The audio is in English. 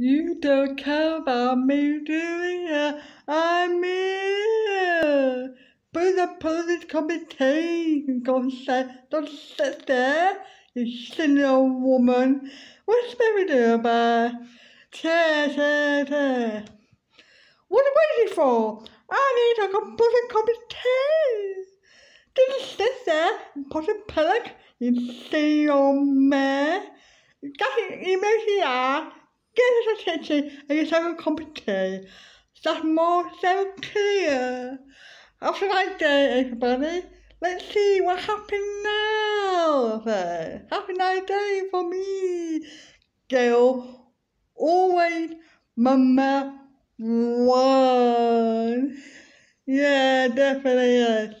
You don't care about me, do you? I'm here. But the police committee don't say, don't sit there, you silly old woman. What's Mary do about? Chair. What are you waiting for? I need a composite committee. Just sit there and put a pillow, you silly old man. Get your email here. Get us attention and get some competent. That's more so clear. Have a nice day, everybody. Let's see what happens now. A nice day for me. Gail, always number one. Yeah, definitely yes.